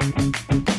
Thank you.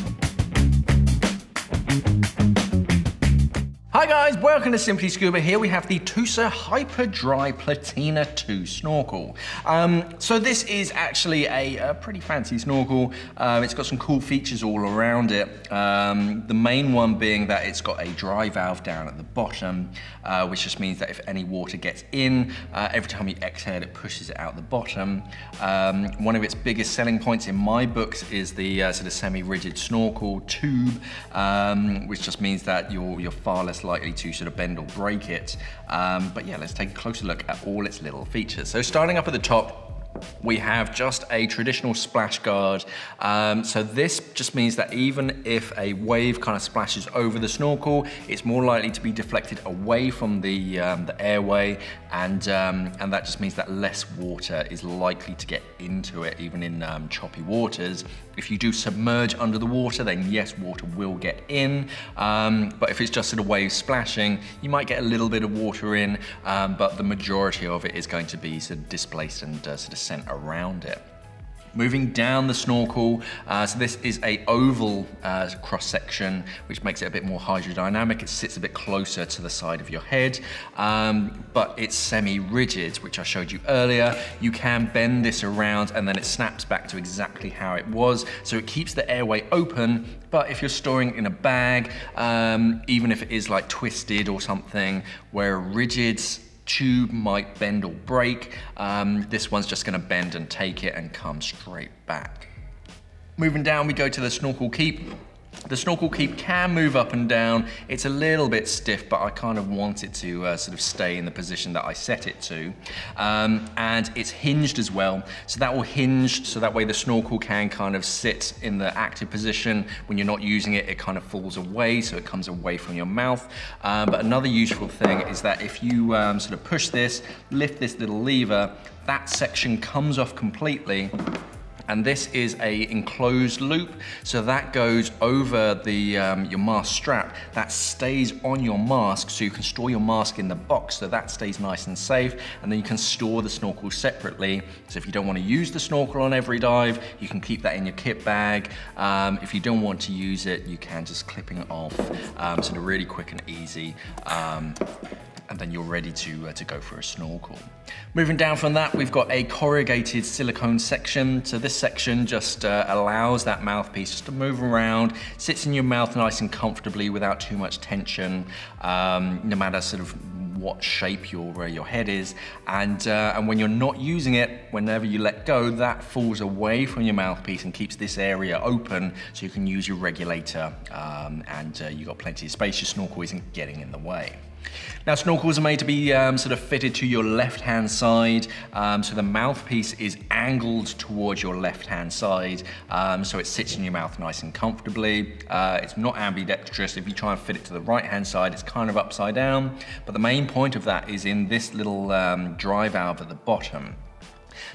Hi guys, welcome to Simply Scuba. Here we have the Tusa Hyper Dry Platina 2 snorkel. Um, so this is actually a, a pretty fancy snorkel. Um, it's got some cool features all around it. Um, the main one being that it's got a dry valve down at the bottom, uh, which just means that if any water gets in, uh, every time you exhale it pushes it out the bottom. Um, one of its biggest selling points in my books is the uh, sort of semi-rigid snorkel tube, um, which just means that you're, you're far less likely to sort of bend or break it. Um, but yeah, let's take a closer look at all its little features. So starting up at the top, we have just a traditional splash guard. Um, so this just means that even if a wave kind of splashes over the snorkel, it's more likely to be deflected away from the, um, the airway and, um, and that just means that less water is likely to get into it even in um, choppy waters. If you do submerge under the water, then yes, water will get in. Um, but if it's just sort of wave splashing, you might get a little bit of water in, um, but the majority of it is going to be sort of displaced and uh, sort of around it. Moving down the snorkel, uh, so this is a oval uh, cross section, which makes it a bit more hydrodynamic. It sits a bit closer to the side of your head, um, but it's semi-rigid, which I showed you earlier. You can bend this around and then it snaps back to exactly how it was. So it keeps the airway open, but if you're storing in a bag, um, even if it is like twisted or something, where rigid tube might bend or break. Um, this one's just gonna bend and take it and come straight back. Moving down, we go to the snorkel keep. The snorkel keep can move up and down. It's a little bit stiff, but I kind of want it to uh, sort of stay in the position that I set it to. Um, and it's hinged as well. So that will hinge, so that way the snorkel can kind of sit in the active position. When you're not using it, it kind of falls away, so it comes away from your mouth. Um, but another useful thing is that if you um, sort of push this, lift this little lever, that section comes off completely and this is a enclosed loop. So that goes over the um, your mask strap. That stays on your mask so you can store your mask in the box so that stays nice and safe. And then you can store the snorkel separately. So if you don't want to use the snorkel on every dive you can keep that in your kit bag. Um, if you don't want to use it you can just clipping it off. Um, so they're really quick and easy. Um, and then you're ready to, uh, to go for a snorkel. Moving down from that, we've got a corrugated silicone section. So this section just uh, allows that mouthpiece just to move around, sits in your mouth nice and comfortably without too much tension, um, no matter sort of what shape your, uh, your head is. And, uh, and when you're not using it, whenever you let go, that falls away from your mouthpiece and keeps this area open so you can use your regulator um, and uh, you've got plenty of space. Your snorkel isn't getting in the way. Now snorkels are made to be um, sort of fitted to your left hand side, um, so the mouthpiece is angled towards your left hand side, um, so it sits in your mouth nice and comfortably. Uh, it's not ambidextrous, if you try and fit it to the right hand side, it's kind of upside down, but the main point of that is in this little um, dry valve at the bottom.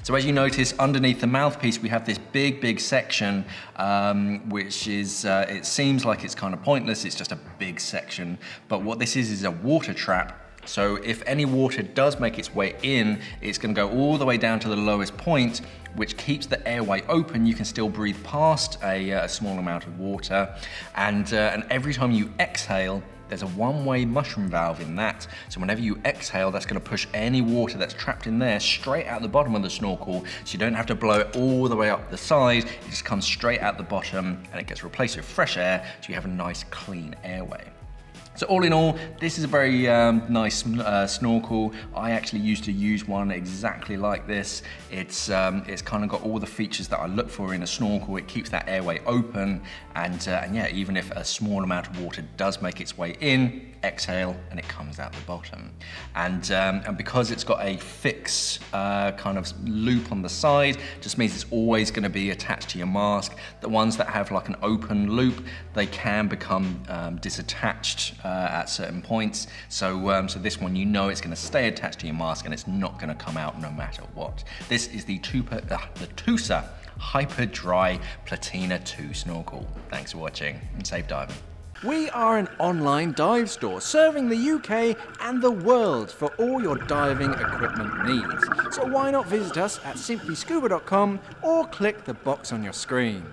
So as you notice, underneath the mouthpiece, we have this big, big section, um, which is, uh, it seems like it's kind of pointless. It's just a big section. But what this is, is a water trap so if any water does make its way in, it's gonna go all the way down to the lowest point, which keeps the airway open. You can still breathe past a, uh, a small amount of water. And, uh, and every time you exhale, there's a one-way mushroom valve in that. So whenever you exhale, that's gonna push any water that's trapped in there straight out the bottom of the snorkel. So you don't have to blow it all the way up the side. It just comes straight out the bottom and it gets replaced with fresh air. So you have a nice clean airway. So all in all, this is a very um, nice uh, snorkel. I actually used to use one exactly like this. It's, um, it's kind of got all the features that I look for in a snorkel. It keeps that airway open and, uh, and yeah, even if a small amount of water does make its way in, exhale and it comes out the bottom. And, um, and because it's got a fixed uh, kind of loop on the side, just means it's always gonna be attached to your mask. The ones that have like an open loop, they can become um, disattached uh, at certain points. So, um, so this one, you know it's gonna stay attached to your mask and it's not gonna come out no matter what. This is the, Tupa, uh, the Tusa Hyper Dry Platina 2 snorkel. Thanks for watching and safe diving. We are an online dive store serving the UK and the world for all your diving equipment needs. So why not visit us at simplyscuba.com or click the box on your screen.